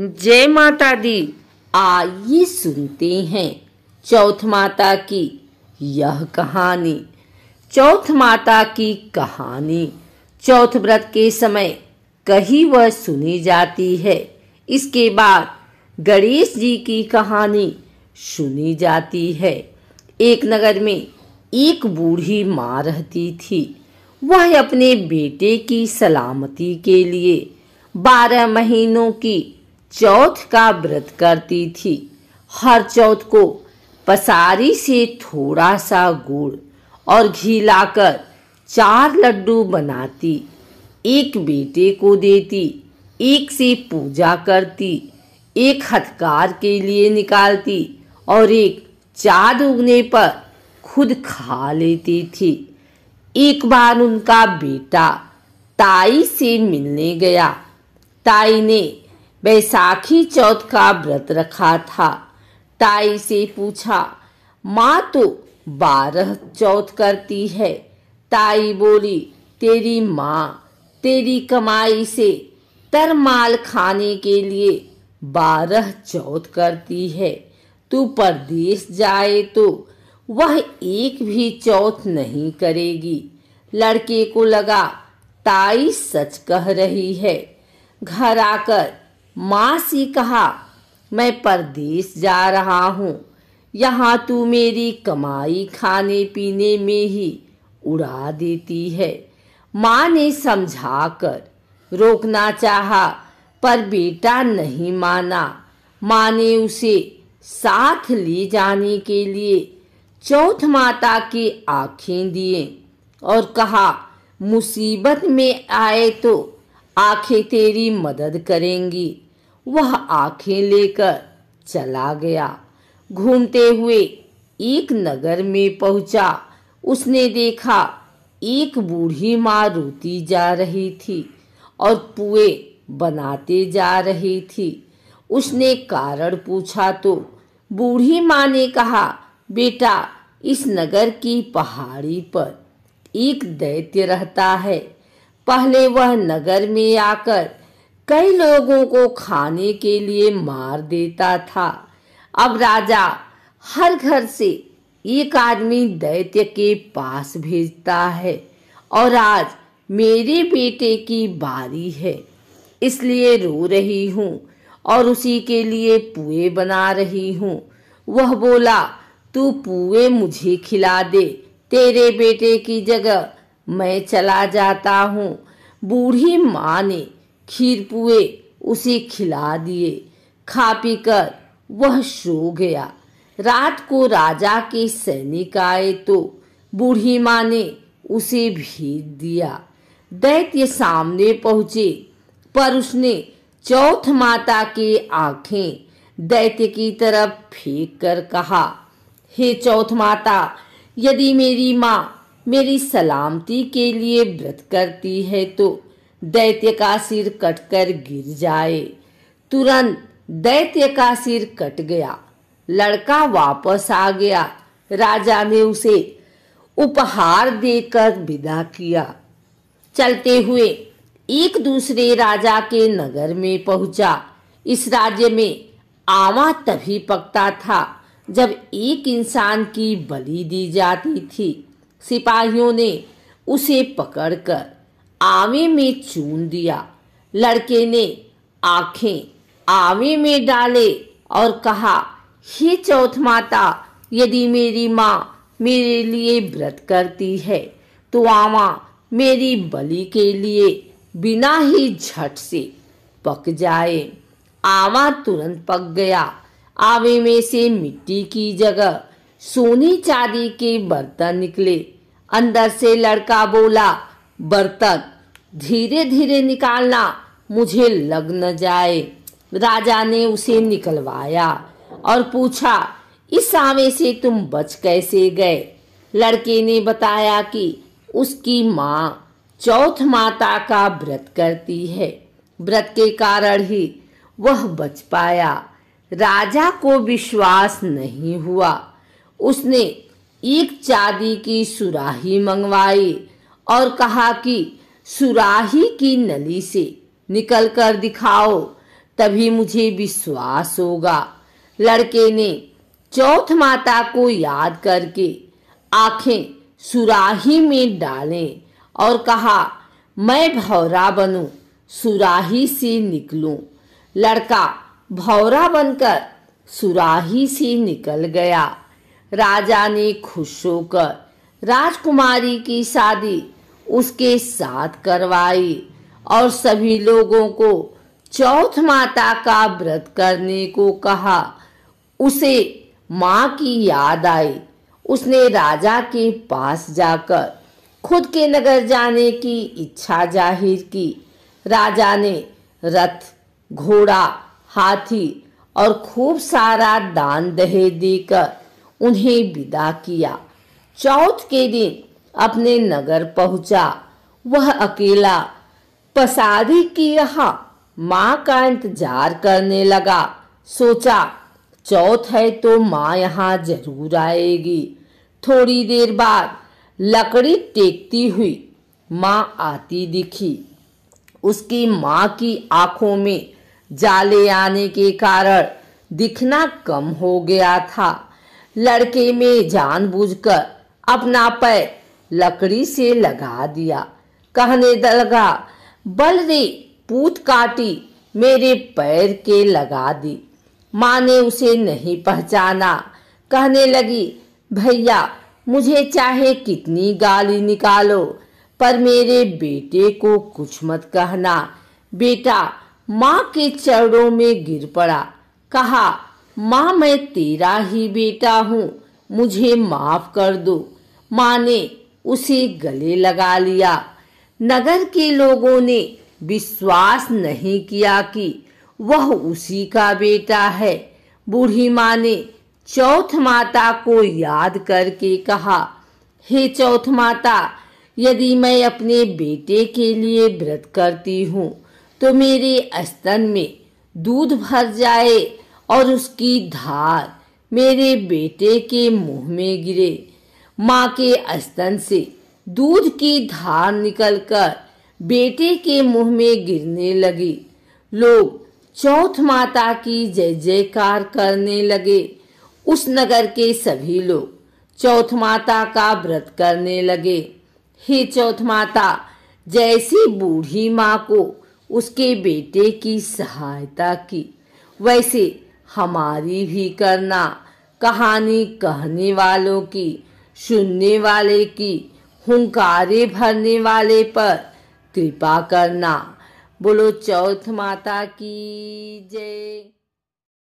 जय माता दी। आइए सुनते हैं चौथ माता की यह कहानी। चौथ माता की कहानी। चौथ व्रत के समय कही वह सुनी जाती है। इसके बाद गणेश जी की कहानी सुनी जाती है। एक नगर में एक बूढ़ी माँ रहती थी। वह अपने बेटे की सलामती के लिए बारह महीनों की चौथ का व्रत करती थी। हर चौथ को पसारी से थोड़ा सा गुड़ और घी लाकर चार लड्डू बनाती। एक बेटे को देती, एक से पूजा करती, एक हथकार के लिए निकालती और एक चाँद उगने पर खुद खा लेती थी। एक बार उनका बेटा ताई से मिलने गया। ताई ने बैसाखी चौथ का व्रत रखा था। ताई से पूछा, माँ तो बारह चौथ करती है। ताई बोली, तेरी माँ, तेरी कमाई से तरमाल खाने के लिए बारह चौथ करती है। तू परदेश जाए तो वह एक भी चौथ नहीं करेगी। लड़के को लगा, ताई सच कह रही है। घर आकर माँ से कहा, मैं परदेश जा रहा हूँ। यहाँ तू मेरी कमाई खाने पीने में ही उड़ा देती है। माँ ने समझा कर रोकना चाहा, पर बेटा नहीं माना। माँ ने उसे साथ ले जाने के लिए चौथ माता की आँखें दिए और कहा, मुसीबत में आए तो आँखें तेरी मदद करेंगी। वह आँखें लेकर चला गया। घूमते हुए एक नगर में पहुँचा। उसने देखा, एक बूढ़ी माँ रोती जा रही थी और पुए बनाते जा रही थी। उसने कारण पूछा तो बूढ़ी माँ ने कहा, बेटा, इस नगर की पहाड़ी पर एक दैत्य रहता है। पहले वह नगर में आकर कई लोगों को खाने के लिए मार देता था। अब राजा हर घर से एक आदमी दैत्य के पास भेजता है और आज मेरे बेटे की बारी है। इसलिए रो रही हूँ और उसी के लिए पुए बना रही हूँ। वह बोला, तू पुए मुझे खिला दे। तेरे बेटे की जगह मैं चला जाता हूँ। बूढ़ी माँ ने खीर पुए, उसे खिला दिए। खा पी कर वह सो गया। रात को राजा के सैनिक आए तो बूढ़ी माँ ने उसे भेज दिया। दैत्य सामने पहुँचे, पर उसने चौथ माता के आँखें दैत्य की तरफ़ फेंक कर कहा, हे चौथ माता, यदि मेरी माँ मेरी सलामती के लिए व्रत करती है तो दैत्य का सिर कटकर गिर जाए। तुरंत दैत्य का सिर कट गया। लड़का वापस आ गया। राजा ने उसे उपहार देकर विदा किया। चलते हुए एक दूसरे राजा के नगर में पहुँचा। इस राज्य में आवा तभी पकता था जब एक इंसान की बलि दी जाती थी। सिपाहियों ने उसे पकड़कर आवे में चून दिया। लड़के ने आँखें आवे में डाले और कहा, हे चौथ माता, यदि मेरी माँ मेरे लिए व्रत करती है तो आवा मेरी बलि के लिए बिना ही झट से पक जाए। आवा तुरंत पक गया। आवे में से मिट्टी की जगह सोनी चांदी के बर्तन निकले। अंदर से लड़का बोला, बर्तन धीरे धीरे निकालना मुझे लग न जाए। राजा ने उसे निकलवाया और पूछा, इस आवे से तुम बच कैसे गए? लड़के ने बताया कि उसकी माँ चौथ माता का व्रत करती है। व्रत के कारण ही वह बच पाया। राजा को विश्वास नहीं हुआ। उसने एक चांदी की सुराही मंगवाई और कहा कि सुराही की नली से निकल कर दिखाओ, तभी मुझे विश्वास होगा। लड़के ने चौथ माता को याद करके आँखें सुराही में डालें और कहा, मैं भौरा बनूं, सुराही से निकलूं। लड़का भौरा बनकर सुराही से निकल गया। राजा ने खुश होकर राजकुमारी की शादी उसके साथ करवाई और सभी लोगों को चौथ माता का व्रत करने को कहा। उसे माँ की याद आई। उसने राजा के पास जाकर खुद के नगर जाने की इच्छा ज़ाहिर की। राजा ने रथ, घोड़ा, हाथी और खूब सारा दान दहेज देकर उन्हें विदा किया। चौथ के दिन अपने नगर पहुँचा। वह अकेला पसारी की यहाँ माँ का इंतज़ार करने लगा। सोचा, चौथ है तो माँ यहाँ ज़रूर आएगी। थोड़ी देर बाद लकड़ी टेकती हुई माँ आती दिखी। उसकी माँ की आँखों में जाले आने के कारण दिखना कम हो गया था। लड़के में जानबूझकर अपना पैर लकड़ी से लगा दिया। कहने लगा बल रे पूत काटी मेरे पैर के लगा दी। माँ ने उसे नहीं पहचाना। कहने लगी, भैया, मुझे चाहे कितनी गाली निकालो, पर मेरे बेटे को कुछ मत कहना। बेटा, माँ के चरणों में गिर पड़ा। कहा, माँ, मैं तेरा ही बेटा हूँ। मुझे माफ़ कर दो। माँ ने उसे गले लगा लिया। नगर के लोगों ने विश्वास नहीं किया कि वह उसी का बेटा है। बूढ़ी माँ ने चौथ माता को याद करके कहा, हे चौथ माता, यदि मैं अपने बेटे के लिए व्रत करती हूँ तो मेरे स्तन में दूध भर जाए और उसकी धार मेरे बेटे के मुँह में गिरे। माँ के स्तन से दूध की धार निकलकर बेटे के मुँह में गिरने लगी। लोग चौथ माता की जय जयकार करने लगे। उस नगर के सभी लोग चौथ माता का व्रत करने लगे। हे चौथ माता, जैसी बूढ़ी माँ को उसके बेटे की सहायता की, वैसे हमारी भी करना, कहानी कहने वालों की। सुनने वाले की हुंकारे भरने वाले पर कृपा करना। बोलो चौथ माता की जय।